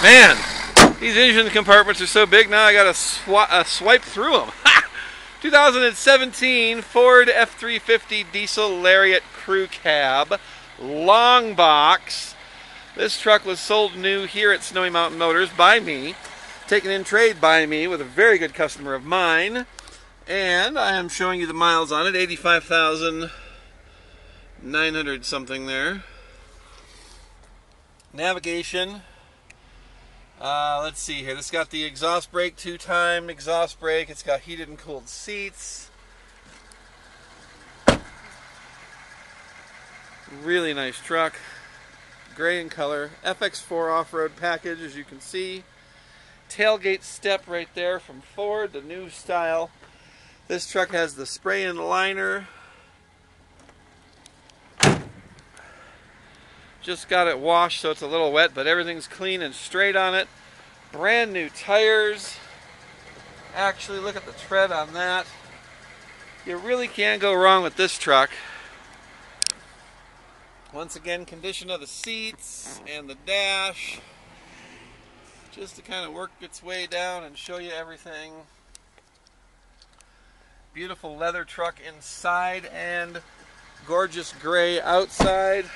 Man, these engine compartments are so big now I got to swi uh, swipe through them. 2017 Ford F350 Diesel Lariat Crew Cab, long box. This truck was sold new here at Snowy Mountain Motors by me, taken in trade by me with a very good customer of mine. And I am showing you the miles on it, 85,900 something there. Navigation, uh, let's see here. This got the exhaust brake, two-time exhaust brake. It's got heated and cooled seats. Really nice truck. Gray in color. FX4 off-road package, as you can see. Tailgate step right there from Ford, the new style. This truck has the spray-in liner. Just got it washed so it's a little wet, but everything's clean and straight on it. Brand new tires. Actually, look at the tread on that. You really can't go wrong with this truck. Once again, condition of the seats and the dash. Just to kind of work its way down and show you everything. Beautiful leather truck inside and gorgeous gray outside.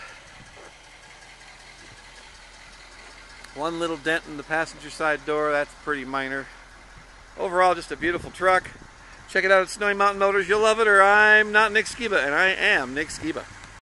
One little dent in the passenger side door, that's pretty minor. Overall, just a beautiful truck. Check it out at Snowy Mountain Motors. You'll love it, or I'm not Nick Skiba, and I am Nick Skiba.